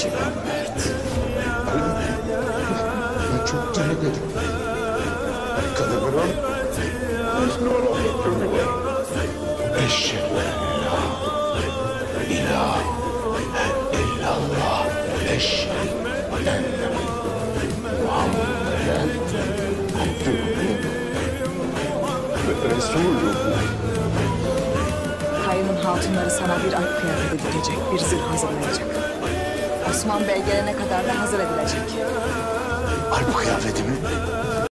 Osman'ın Cigamert. Ben çok. Kadınlar Müslüman olmak gönlü var. Eşhedü en la ilahe illallah. Eşhedü enne Muhammeden Resulullah. Kayının hatunları sana bir alp kıyafeti dikecek, bir zırh hazırlayacak. Osman Bey gelene kadar da hazır edilecek. Alp kıyafeti mi?